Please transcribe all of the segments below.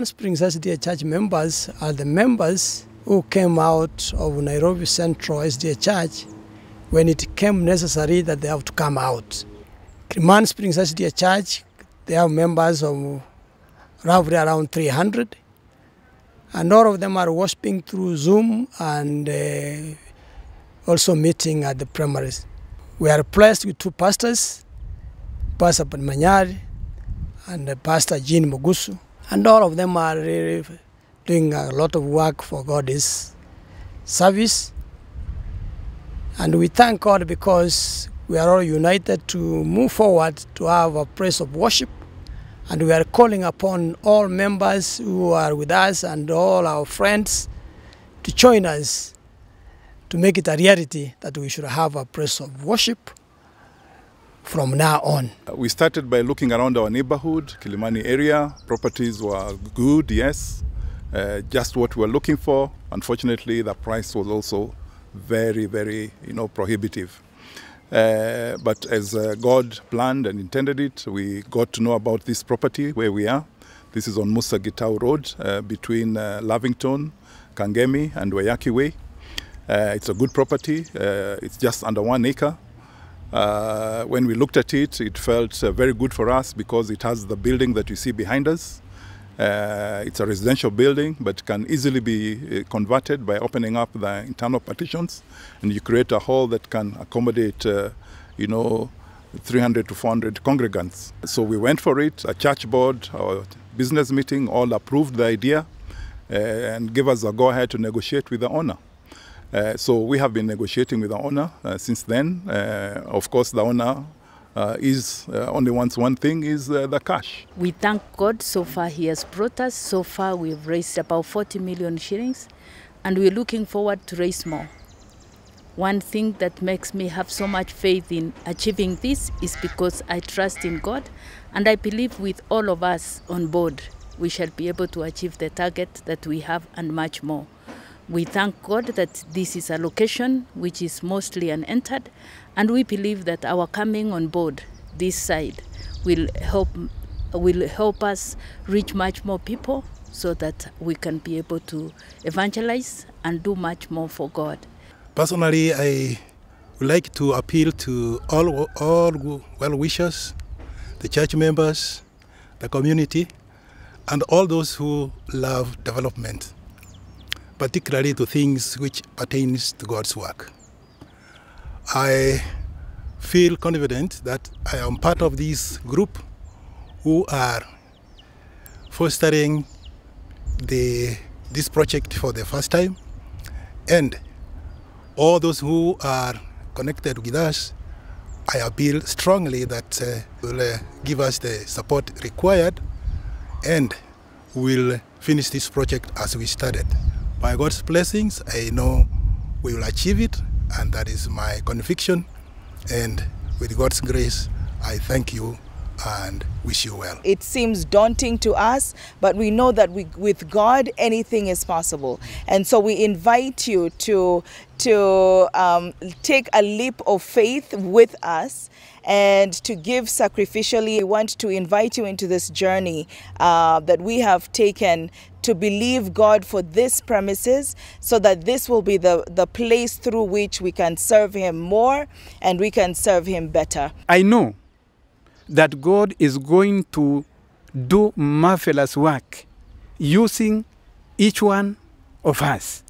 Kilimani Springs SDA Church members are the members who came out of Nairobi Central SDA Church when it came necessary that they have to come out. Kilimani Springs SDA Church, they have members of roughly around 300, and all of them are worshiping through Zoom and uh, also meeting at the primaries. We are blessed with two pastors, Pastor Manyari and Pastor Jean Mugusu, and all of them are really doing a lot of work for God's service. And we thank God because we are all united to move forward to have a place of worship. And we are calling upon all members who are with us and all our friends to join us to make it a reality that we should have a place of worship from now on. We started by looking around our neighborhood, Kilimani area. Properties were good, yes, uh, just what we were looking for. Unfortunately, the price was also very, very, you know, prohibitive. Uh, but as uh, God planned and intended it, we got to know about this property where we are. This is on Musa Gitau Road uh, between uh, Lavington, Kangemi, and Waiyaki Way. Uh, it's a good property. Uh, it's just under one acre. Uh, when we looked at it, it felt uh, very good for us because it has the building that you see behind us. Uh, it's a residential building, but can easily be uh, converted by opening up the internal partitions, and you create a hall that can accommodate, uh, you know, 300 to 400 congregants. So we went for it. A church board, our business meeting, all approved the idea, uh, and gave us a go-ahead to negotiate with the owner. Uh, so we have been negotiating with the owner uh, since then. Uh, of course, the owner uh, is uh, only wants one thing: is uh, the cash. We thank God so far He has brought us. So far, we've raised about 40 million shillings, and we're looking forward to raise more. One thing that makes me have so much faith in achieving this is because I trust in God, and I believe with all of us on board, we shall be able to achieve the target that we have and much more. We thank God that this is a location which is mostly unentered, and we believe that our coming on board this side will help will help us reach much more people so that we can be able to evangelize and do much more for God. Personally, I would like to appeal to all all well wishers, the church members, the community, and all those who love development particularly to things which pertains to God's work. I feel confident that I am part of this group who are fostering the, this project for the first time and all those who are connected with us I appeal strongly that uh, will uh, give us the support required and will finish this project as we started. By God's blessings, I know we will achieve it, and that is my conviction. And with God's grace, I thank you and wish you well. It seems daunting to us, but we know that we, with God, anything is possible. And so we invite you to, to um, take a leap of faith with us and to give sacrificially. We want to invite you into this journey uh, that we have taken to believe God for this premises so that this will be the, the place through which we can serve Him more and we can serve Him better. I know that God is going to do marvelous work using each one of us.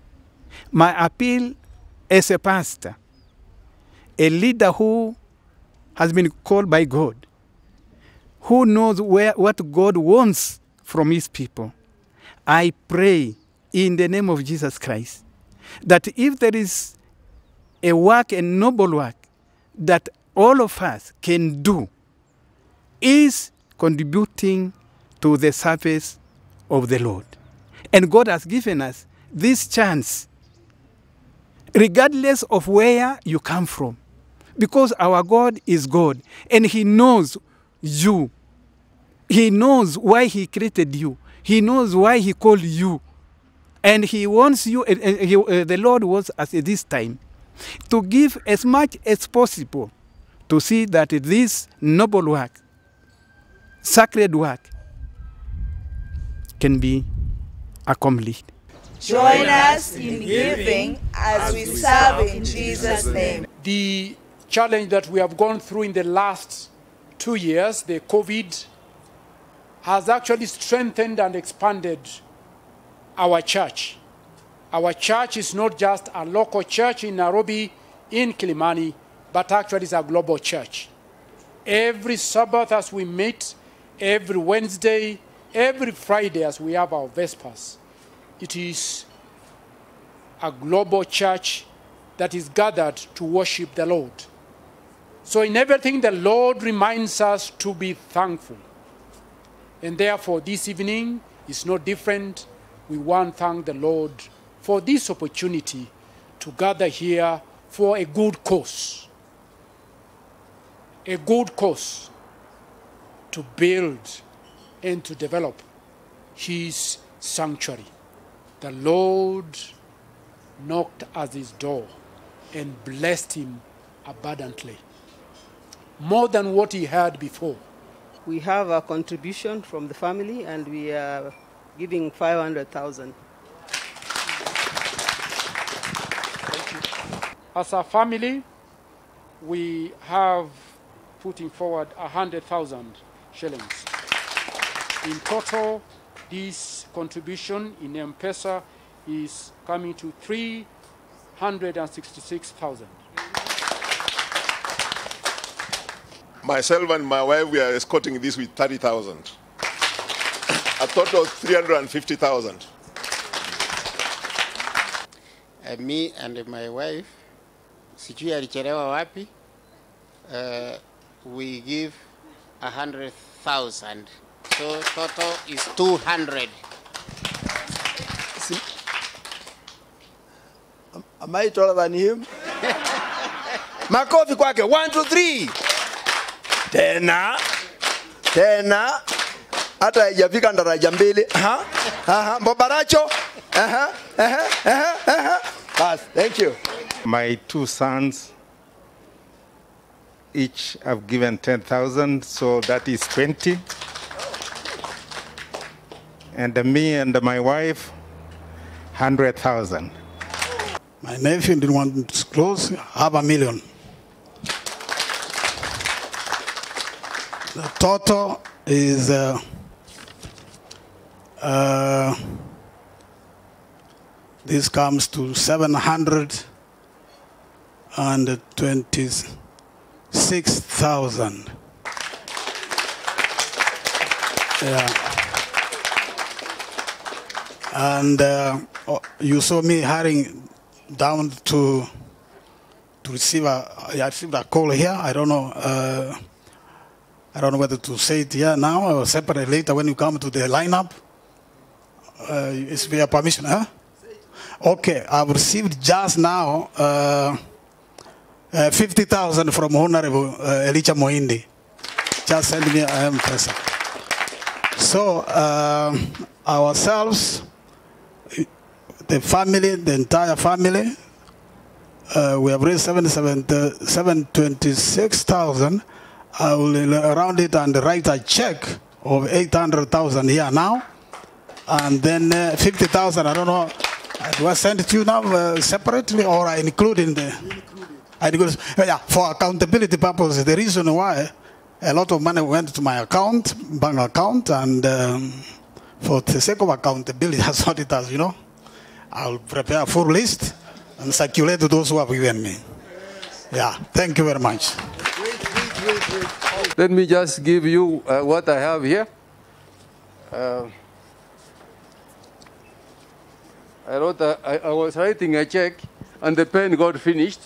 My appeal as a pastor, a leader who has been called by God, who knows where, what God wants from his people. I pray in the name of Jesus Christ that if there is a work, a noble work, that all of us can do, is contributing to the service of the Lord. And God has given us this chance, regardless of where you come from, because our God is God and He knows you. He knows why He created you. He knows why He called you. And He wants you, uh, he, uh, the Lord wants us at this time to give as much as possible to see that this noble work, sacred work, can be accomplished. Join us in giving as we serve in Jesus' name. the challenge that we have gone through in the last two years, the COVID, has actually strengthened and expanded our church. Our church is not just a local church in Nairobi, in Kilimani, but actually it's a global church. Every Sabbath as we meet, every Wednesday, every Friday as we have our Vespers, it is a global church that is gathered to worship the Lord. So, in everything, the Lord reminds us to be thankful. And therefore, this evening is no different. We want to thank the Lord for this opportunity to gather here for a good cause. A good cause to build and to develop His sanctuary. The Lord knocked at his door and blessed him abundantly, more than what he had before. We have a contribution from the family and we are giving 500,000. As a family, we have putting forward 100,000 shillings. In total, this contribution in M-Pesa is coming to 366,000. Myself and my wife, we are escorting this with 30,000. A total of 350,000. uh, me and my wife sijui alichelewa wapi uh, we give a hundred thousand so total is 200 Am I taller than him? Makofi kwake. One, two, three. Tena. Tena. Hata haijafika daraja mbili. Aha. Aha. Mbobaracho. Bas, thank you. My two sons each have given 10,000, so that is 20. And me and my wife, 100,000. My nephew didn't want to disclose, half a million. The total is uh, uh, this comes to 726,000. Yeah. And uh, oh, you saw me hurrying down to to receive a I received a call here. I don't know. I don't know whether to say it here now or separate later when you come to the lineup. Uh, it's via permission, huh? Okay, I've received just now uh, uh, 50,000 from Honorable uh, Elicha Moindi. Just send me a M-Pesa. So, uh, ourselves, the family, the entire family, uh, we have raised 726,000. I will round it and write a check of 800,000 here now. And then uh, 50,000, I don't know, uh, do I send it to you now uh, separately or I include in the... I include, yeah, for accountability purposes, the reason why a lot of money went to my account, bank account, and um, for the sake of accountability, that's what it does, you know. I'll prepare a full list and circulate to those who have given me. Yeah, thank you very much. Let me just give you uh, what I have here. Uh, I wrote. A, I, I was writing a check, and the pen got finished.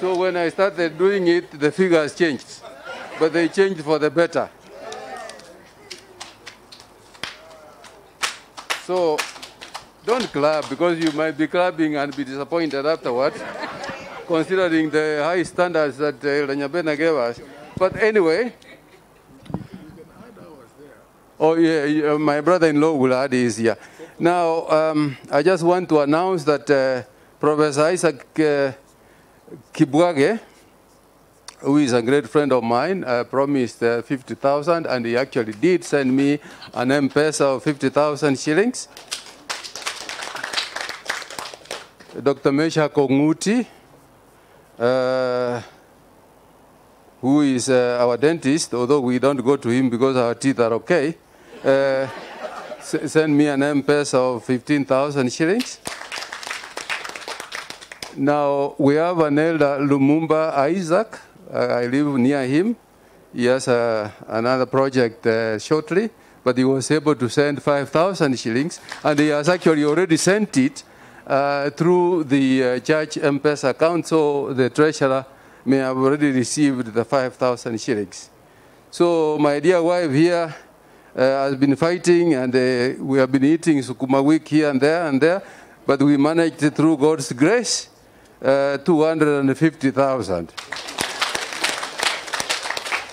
so when I started doing it, the figures changed, but they changed for the better. So don't clap because you might be clapping and be disappointed afterwards, considering the high standards that uh, Elder Nyabena gave us. But anyway, oh yeah, yeah, my brother-in-law will add his here. Now, um, I just want to announce that uh, Professor Isaac uh, Kibwage who is a great friend of mine, uh, promised uh, 50,000, and he actually did send me an M-Pesa of 50,000 shillings. Dr. Mesha Konguti, uh, who is uh, our dentist, although we don't go to him because our teeth are okay, uh, s- sent me an M-Pesa of 15,000 shillings. Now, we have an elder, Lumumba Isaac. I live near him. He has uh, another project uh, shortly, but he was able to send 5,000 shillings, and he has actually already sent it uh, through the uh, church M-Pesa account, so the treasurer may have already received the 5,000 shillings. So my dear wife here uh, has been fighting, and uh, we have been eating sukuma wiki here and there and there, but we managed through God's grace uh, 250,000.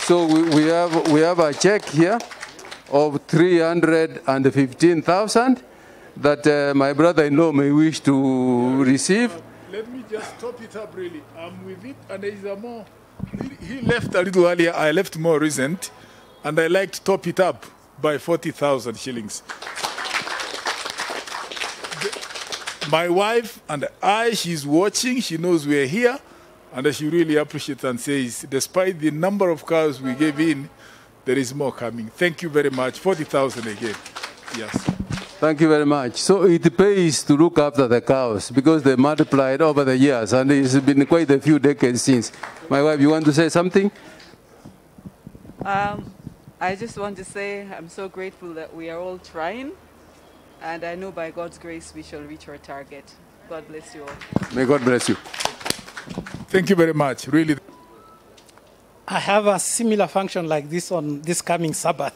So we, we have we have a check here of 315,000 that uh, my brother-in-law may wish to receive. Let me just top it up really. I'm with it, and there is a more. He, left a little earlier. I left more recent, and I like to top it up by forty thousand shillings. The- My wife and I, she's watching. She knows we're here, and she really appreciates and says, despite the number of cars we gave in, there is more coming. Thank you very much. Forty thousand again. Yes. Thank you very much. So it pays to look after the cows because they multiplied over the years, and it's been quite a few decades since. My wife, you want to say something? Um, I just want to say I'm so grateful that we are all trying, and I know by God's grace we shall reach our target. God bless you all. May God bless you. Thank you very much. Really. I have a similar function like this on this coming Sabbath.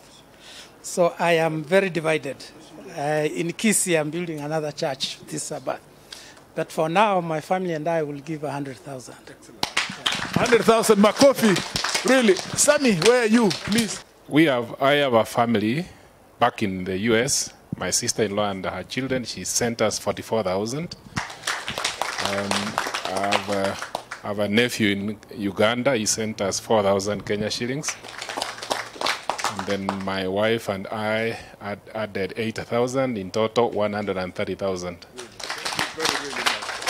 So I am very divided. Uh, in Kisii, I'm building another church this Sabbath. But for now, my family and I will give 100,000. 100,000 Makofi. Really. Sammy, where are you? Please. We have, I have a family back in the US. My sister-in-law and her children, she sent us 44,000. Um, I, have a, I have a nephew in Uganda. He sent us 4,000 Kenya shillings. Then my wife and I added 8,000. In total, 130,000.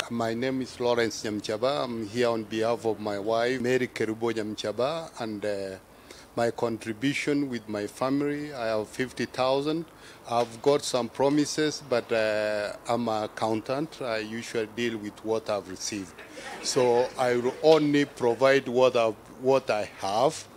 My name is Lawrence Nyamchaba. I'm here on behalf of my wife, Mary Kerubo Nyamchaba, and uh, my contribution with my family. I have 50,000. I've got some promises, but uh, I'm an accountant. I usually deal with what I've received. So I will only provide what, i what I have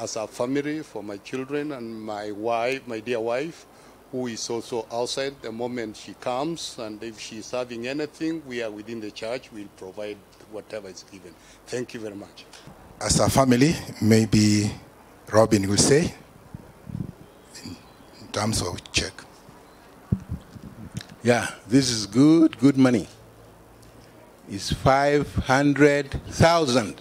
as a family for my children and my wife, my dear wife, who is also outside the moment she comes. And if she's having anything, we are within the church, we'll provide whatever is given. Thank you very much. As a family, maybe Robin will say, in terms of check. Yeah, this is good, good money. It's 500,000.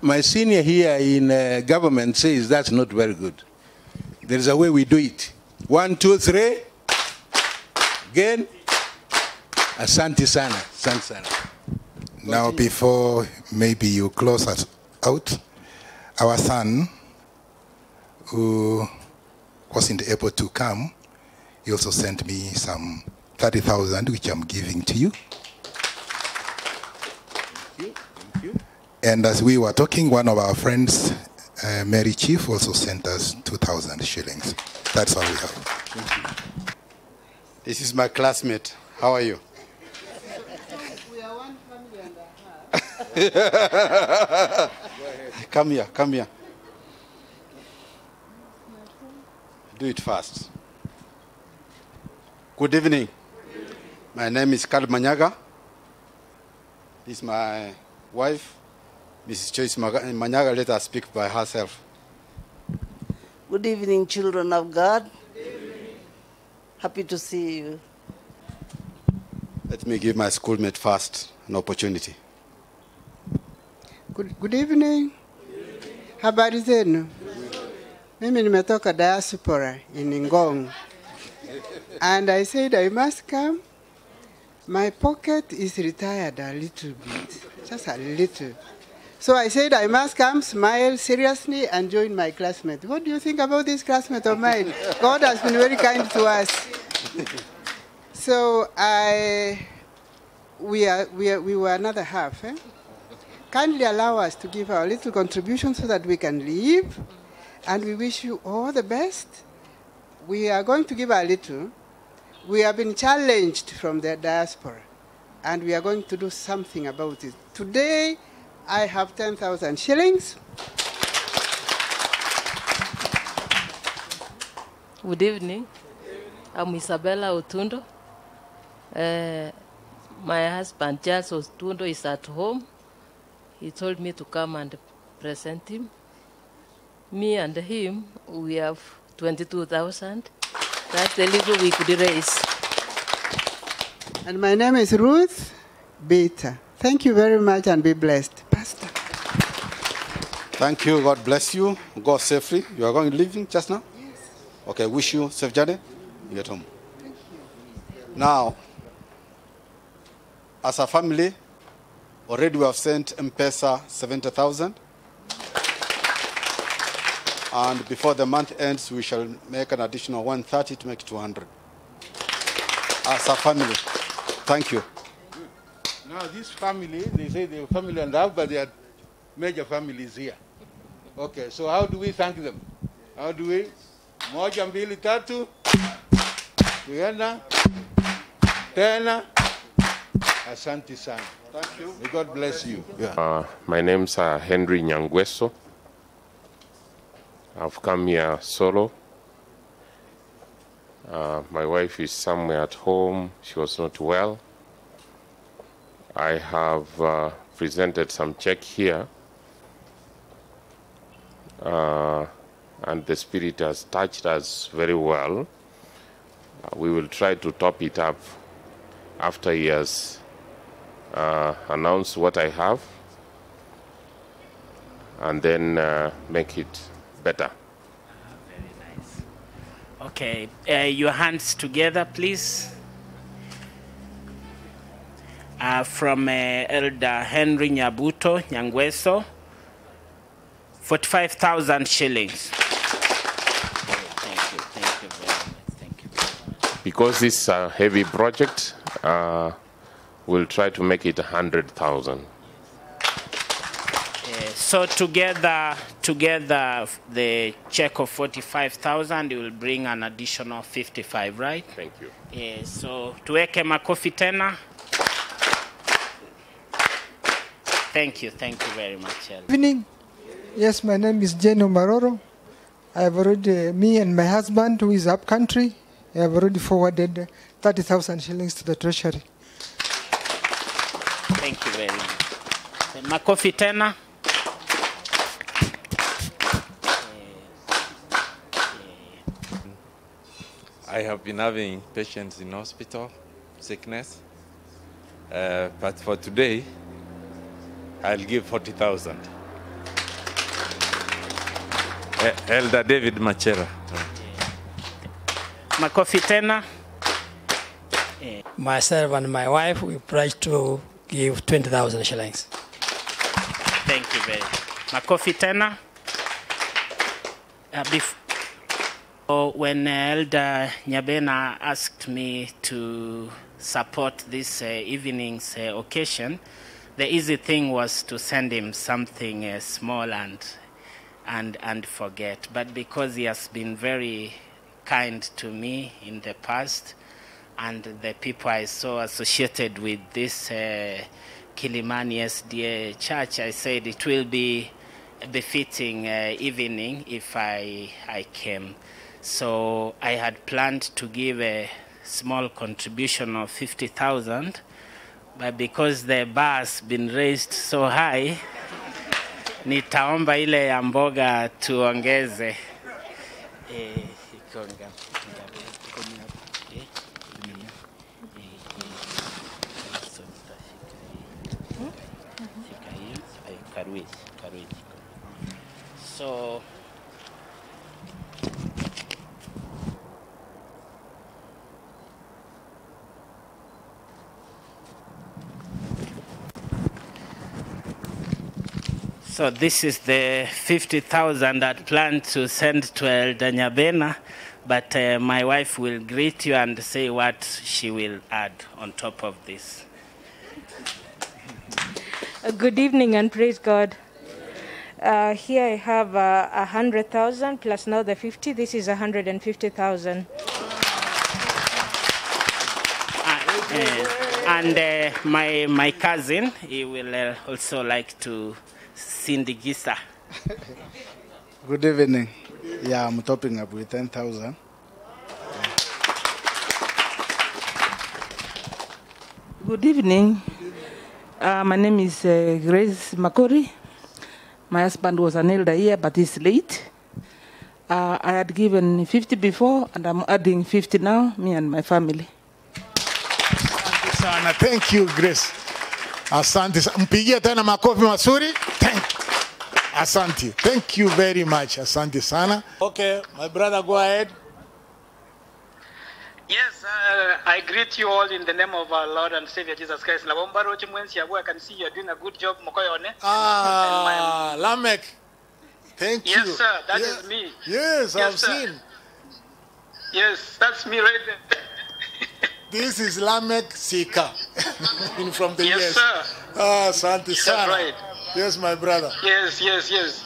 My senior here in uh, government says that's not very good. There is a way we do it. One, two, three. Again. Asante sana. Asante sana. Now, before maybe you close us out, our son, who wasn't able to come, he also sent me some 30,000, which I'm giving to you. And as we were talking, one of our friends, uh, Mary Chief, also sent us 2,000 shillings. That's all we have. This is my classmate. How are you? We are one family and a half. come here, come here. Do it fast. Good evening. My name is Carl Manyaga. This is my wife, Mrs. Joyce Maga- Manyaga. Let her speak by herself. Good evening, children of God. Happy to see you. Let me give my schoolmate first an opportunity. Good, good evening. Habari zenu? Mimi nimetoka diaspora in Ngong. And I said I must come My pocket is retired a little bit, just a little. So I said I must come, smile seriously, and join my classmate. What do you think about this classmate of mine? God has been very kind to us. So I, we, are, we, are, we were another half. Eh? Kindly allow us to give our little contribution so that we can leave. And we wish you all the best. We are going to give a little. We have been challenged from the diaspora, and we are going to do something about it. Today, I have 10,000 shillings. Good evening. I'm Isabella Otundo. Uh, my husband, Charles Otundo, is at home. He told me to come and present him. Me and him, we have 22,000. That's the little we could raise. And my name is Ruth Beta. Thank you very much and be blessed. Pastor. Thank you. God bless you. Go safely. You are going leaving just now? Yes. Okay. Wish you safe journey. You get home. Thank you. Now, as a family, already we have sent M-Pesa 70,000. And before the month ends, we shall make an additional 130 to make 200. As a family. Thank you. Now, this family, they say they're family and half, but they are major families here. Okay, so how do we thank them? How do we? Moja, mbili, tatu. Tuenda. Tena. Asante sana. Thank you. May God bless you. Yeah. Uh, my name's uh, Henry Nyangweso. I've come here solo. Uh, my wife is somewhere at home. She was not well. I have uh, presented some check here, uh, and the Spirit has touched us very well. Uh, we will try to top it up after he has uh, announced what I have, and then uh, make it better. Very nice. Okay, uh, your hands together, please. Uh, from Elder Henry Nyabuto Nyangweso, 45,000 shillings. Thank you, thank you very much. Thank you. Because this is a heavy project, uh, we'll try to make it 100,000. Uh, so together, together, the check of 45,000 will bring an additional 55, right? Thank you. Yeah, so tuweke makofi tena. Thank you, thank you very much. Elder. evening. Yes, my name is Jeno Maroro. I have already, me and my husband, who is up country, I have already forwarded 30,000 shillings to the treasury. Thank you very much. Makofi tena. I have been having patients in hospital, sickness. Uh, but for today, I'll give 40,000. Elder David Machera. Makofi tena. Myself and my wife, we pledge to give 20,000 shillings. Thank you very much. Makofi tena. Uh, bef- oh, when uh, Elder Nyabena asked me to support this uh, evening's uh, occasion, the easy thing was to send him something uh, small and, and, and forget. But because he has been very kind to me in the past, and the people I saw associated with this uh, Kilimani SDA church, I said it will be a befitting uh, evening if I, I came. So I had planned to give a small contribution of 50,000, but because the bar has been raised so high, nitaomba ile ya mboga tuongeze. Eh, iko ngapi? Kumi na- eh, kumi na- eh, eh, so So this is the 50,000 I'd planned to send to Elder Nyabena, but uh, my wife will greet you and say what she will add on top of this. Uh, Good evening and praise God. Uh, here I have uh, a hundred thousand plus now the fifty. This is a hundred and fifty thousand. And uh, my, my cousin, he will uh, also like to sindigisa. Good evening. Yeah, I'm topping up with 10,000. Good evening. Uh, my name is uh, Grace Makori. My husband was an elder here, but he's late. Uh, I had given 50 before, and I'm adding 50 now, me and my family. Sana. Thank you Grace. Asante. sa- Mpigie tena makofi mazuri. Thank. Asante. Thank you very much. Asante sana. Okay, my brother go ahead. Yes, uh, I greet you all in the name of our Lord and Savior Jesus Christ. Nabomba rochi mwensi I can see you're doing a good job, Mokoyone. Ah, Lamek. Thank you. Yes, sir, that is Yes. me. Yes, I've sir. seen. Yes, that's me right there. This is Lamek Sika from the Yes, US. sir. Ah, Asante That's sana. right. Yes, my brother. Yes, yes, yes.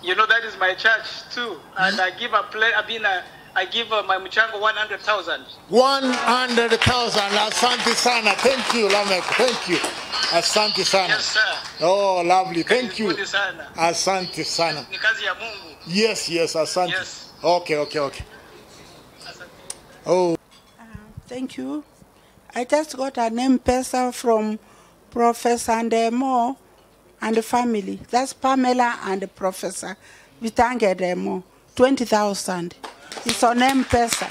You know that is my church too, and I give a play. I mean, uh, I give uh, my mchango one hundred thousand. 100,000. Asante sana. Thank you, Lamek. Thank you. Asante sana. Yes, sir. Oh, lovely. Thank you. Sana. Asante sana. Ni kazi ya Mungu. Yes, yes, asante. Yes. Okay, okay, okay. Oh, Thank you. I just got an M-Pesa from Professor Ndemo and the family. That's Pamela and the Professor Bitange Ndemo. 20,000. It's on M-Pesa.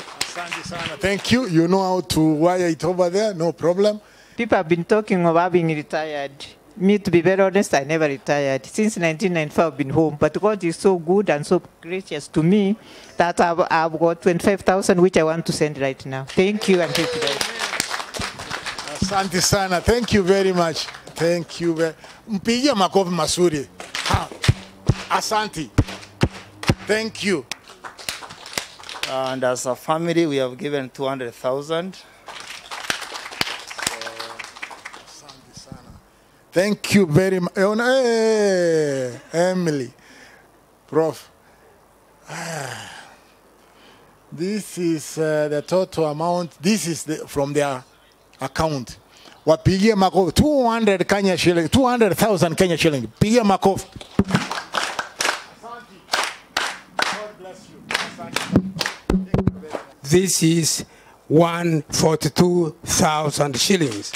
Thank you. You know how to wire it over there. No problem. People have been talking of having retired. Me, to be very honest, I never retired. Since 1994, I've been home. But God is so good and so gracious to me that I've, I've got 25,000, which I want to send right now. Thank you and thank you. very much. Asante sana. Thank you very much. Thank you. Very... Mpigie makofi mazuri. Ha. Asante. Thank you. And as a family, we have given 200,000. Thank you very much. Hey, Emily, Prof. Ah, This is uh, the total amount. This is the, from their account. Wapigie makofi 200 Kenya shilling, 200,000 Kenya shilling. Pigie makofi. This is 142,000 shillings.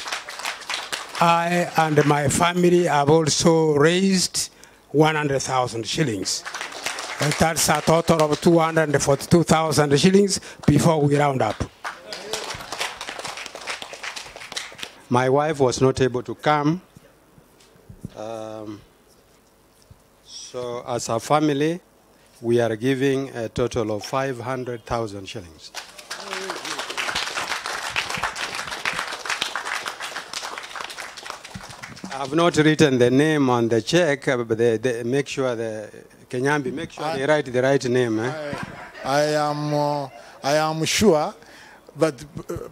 I and my family have also raised 100,000 shillings. That's a total of 242,000 shillings before we round up. My wife was not able to come. Um, so, as a family, we are giving a total of 500,000 shillings. I've not written the name on the check, uh, but they, they make sure the Kenyambi make sure they write the right name. Eh? I am, uh, I am sure, but,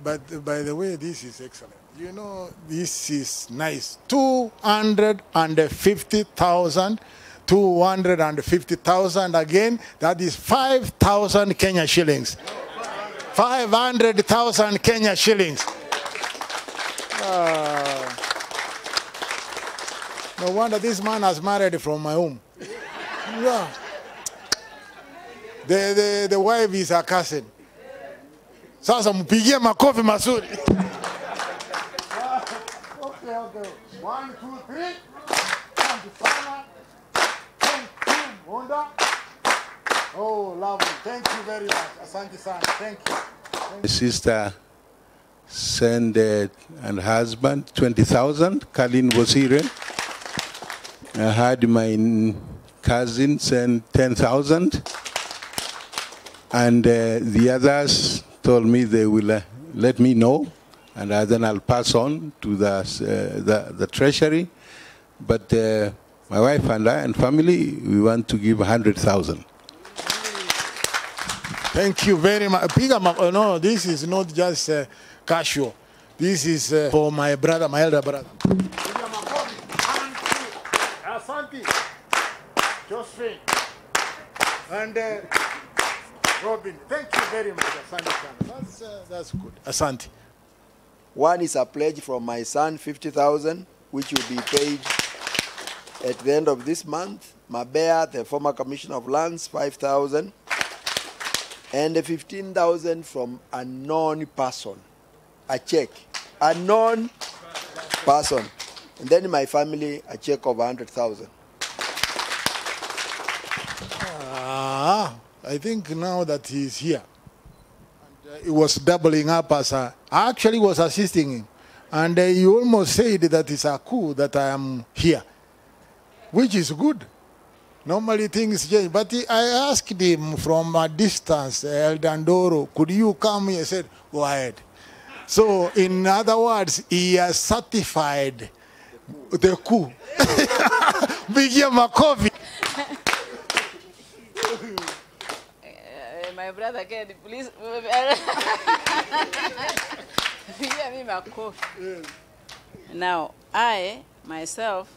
but by the way, this is excellent. You know, this is nice. 250,000, 250,000 again, that is 5,000 Kenya shillings. 500,000 Kenya shillings. Ah. No wonder this man has married from my home. Yeah. The, the, the wife is a cousin. Sasa mpigie makofi mazuri. Okay, okay. One, two, three. Asante sana. Thank you, Wanda. Oh, lovely. Thank you very much. Asante sana. Thank you. My sister sent uh, and husband 20,000. Kalin was here. I had my cousin send 10,000. And uh, the others told me they will uh, let me know. And uh, then I'll pass on to the, uh, the, the treasury. But uh, My wife and I and family, we want to give 100,000. Thank you very much. Oh, no, this is not just uh, casual. This is for my brother, my elder brother. Josephine. And uh, Robin. Thank you very much. Asante sana. That's, uh, that's good. Asante. One is a pledge from my son, 50,000, which will be paid at the end of this month. Mabea, the former commissioner of lands, 5,000. And the 15,000 from a known person, a check, a known person. And then in my family, a check of 100,000. Ah, I think now that he's here, and, uh, he was doubling up as a. I actually was assisting him, and uh, he almost said that it's a coup that I am here, which is good. Normally things change, but he, I asked him from a distance, El Dandoro, could you come here? He said, go ahead. So, in other words, he has certified the coup. Bigia Makovi. My brother Ken, please. Pigia mimi makofi. Now, I, myself,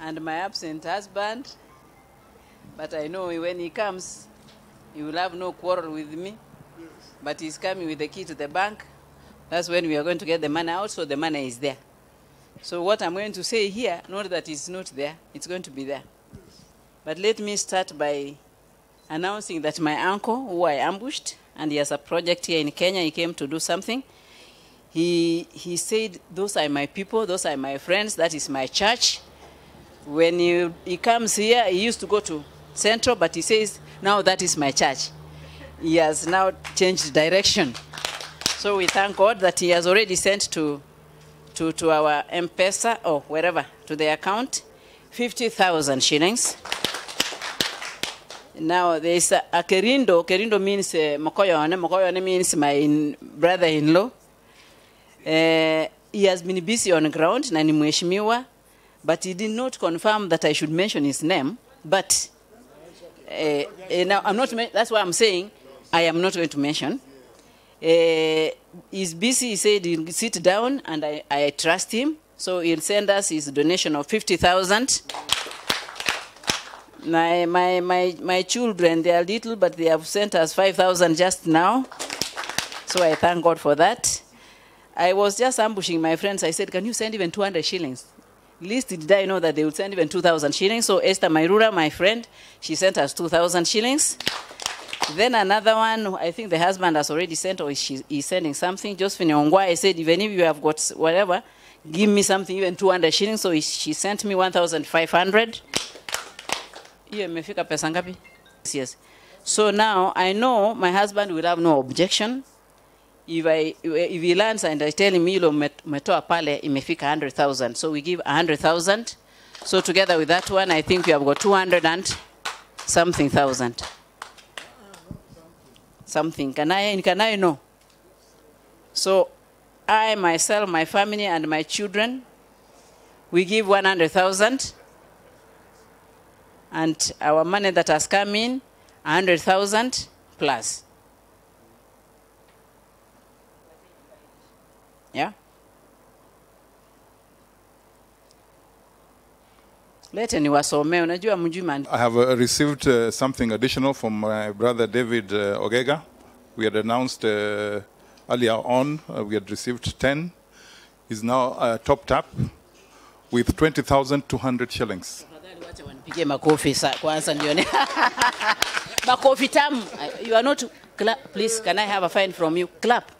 and my absent husband, but I know when he comes, he will have no quarrel with me. But he's coming with the key to the bank. That's when we are going to get the money out, so the money is there. So what I'm going to say here, not that it's not there, it's going to be there. But let me start by announcing that my uncle, who I ambushed, and he has a project here in Kenya, he came to do something. He, he said, Those are my people, those are my friends, that is my church. When he, he comes here, he used to go to Central, but he says, Now that is my church. He has now changed direction. So we thank God that he has already sent to, to, to our M-Pesa or wherever, to the account, 50,000 shillings. Now there is a, a Kerindo. Kerindo means uh, Mokoyone. Mokoyone means my in, brother-in-law. Uh, he has been busy on the ground na ni mheshimiwa, but he did not confirm that I should mention his name. But uh, uh, now I'm not. That's why I'm saying I am not going to mention. Uh, he's busy. He said he'll sit down, and I, I trust him. So he'll send us his donation of fifty thousand. My, my, my, my children, they are little, but they have sent us 5,000 just now. So I thank God for that. I was just ambushing my friends. I said, Can you send even 200 shillings? Least did I know that they would send even 2,000 shillings. So Esther Mairura, my friend, she sent us 2,000 shillings. Then another one, I think the husband has already sent or she, is sending something. Josephine Ongwa, I said, even if you have got whatever, give me something, even 200 shillings. So she sent me 1,500. Hiyo imefika pesa ngapi? Yes. So now i know my husband will have no objection. If I, if he learns and i tell him hilo umet- umetoa pale imefika 100000 so we give 100000 so together with that one i think we have got 200 and something thousand. Something. Can i can i know? So i myself my family and my children we give 100000 and our money that has come in 100,000 plus. Yeah? Lete niwasomee, unajua maandiko. I have uh, received uh, something additional from my brother David uh, Ogega. We had announced uh, earlier on, uh, we had received 10. He's now uh, topped up with 20,200 shillings. Pige makofi sa kwanza nione. makofi tamu. You are not clap. Please, can I have a fine from you? Clap.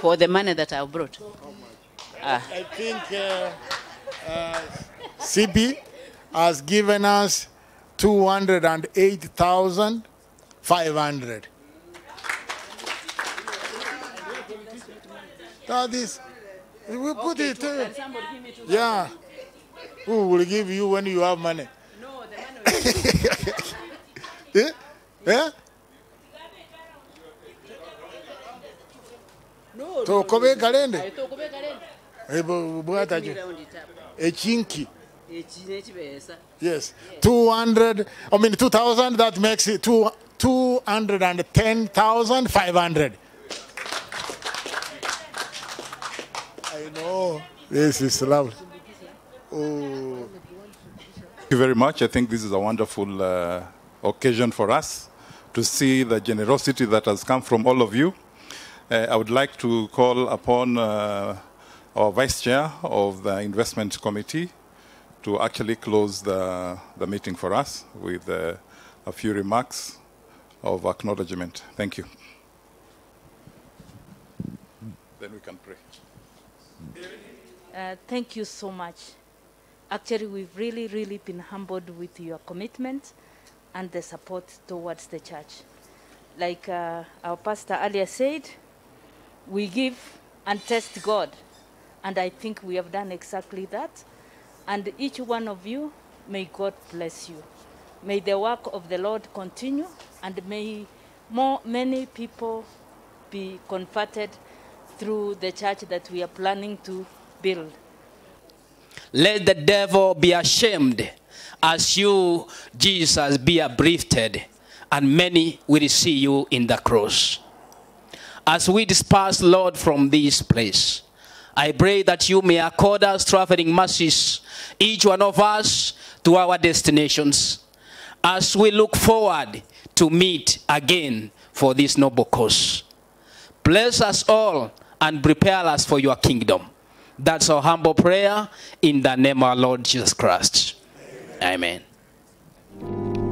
For the money that I have brought. Ah. I think uh, uh, CB has given us 208,500. That is, we put it. Uh, yeah. Who will give you when you have money? No, the money. yeah? Eh? No, tokobe eh, Tokobe kalende. Eh, ebo bwata jo echinki kibeesa Yes. 200, I mean 2,000, that makes it two, 210,500. I know. This is lovely. Thank you very much. I think this is a wonderful uh, occasion for us to see the generosity that has come from all of you. Uh, I would like to call upon uh, our Vice Chair of the Investment Committee to actually close the, the meeting for us with uh, a few remarks of acknowledgement. Thank you. Then we can pray. Uh, thank you so much. Actually, we've really, really been humbled with your commitment and the support towards the church. Like uh, our pastor earlier said, we give and test God. And I think we have done exactly that. And each one of you, may God bless you. May the work of the Lord continue, and may more, many people be converted through the church that we are planning to build. Let the devil be ashamed as you, Jesus, be uplifted, and many will see you in the cross. As we disperse, Lord, from this place, I pray that you may accord us traveling mercies, each one of us, to our destinations, as we look forward to meet again for this noble cause. Bless us all and prepare us for your kingdom. That's our humble prayer in the name of our Lord Jesus Christ. Amen. Amen.